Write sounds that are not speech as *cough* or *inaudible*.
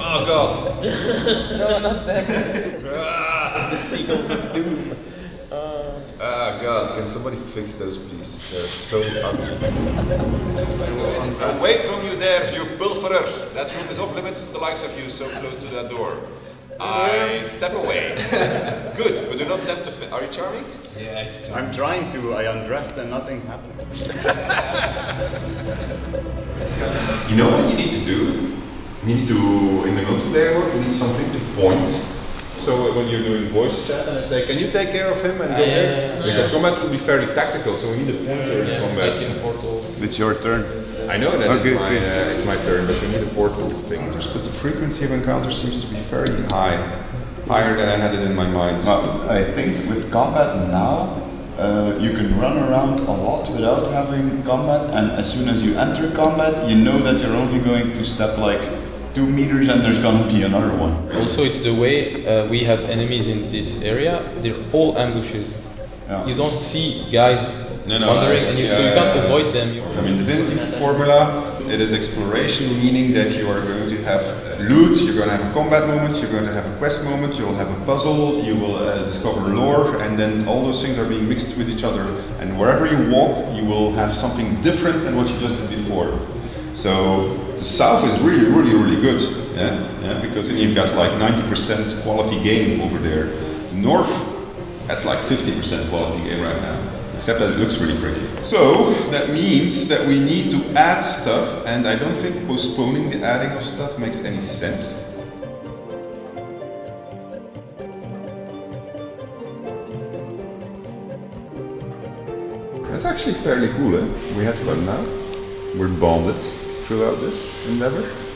Oh god. *laughs* No, not that. Ah, *laughs* the seagulls of doom. Ah, god, can somebody fix those please? They're so ugly. Away from you there, you pilferer! That room is off limits to the likes of you so close to that door. I step away. *laughs* Good, but do not tempt to fi- Are you charming? Yeah, it's I'm trying to, I undressed and nothing's happening. *laughs* You know what you need to do? You need to, in the multiplayer mode, you need something to point. So when you're doing voice chat and I say, can you take care of him and go yeah, there? yeah, yeah. Because combat will be fairly tactical, so we need a pointer in combat. in Portal. It's your turn. I know that Okay, it's, my, uh, it's my turn, but we need a portal thing. But the frequency of encounters seems to be very high. Higher than I had it in my mind. But I think with combat now, uh, you can run around a lot without having combat, and as soon as you enter combat, you know that you're only going to step like two meters and there's gonna be another one. Also, it's the way uh, we have enemies in this area. They're all ambushes. Yeah. You don't see guys No, no, wandering, and you, so you can't yeah, yeah. avoid them. You- I mean, the Divinity formula, it is exploration, meaning that you are going to have loot, you're going to have a combat moment, you're going to have a quest moment, you'll have a puzzle, you will uh, discover lore, and then all those things are being mixed with each other. And wherever you walk, you will have something different than what you just did before. So the south is really, really, really good, yeah, yeah because you've got like 90% quality game over there. North, has like 50% quality game right now. Except that it looks really pretty. So that means that we need to add stuff, and I don't think postponing the adding of stuff makes any sense. That's actually fairly cool, eh? We had fun now. We're bonded throughout this endeavor.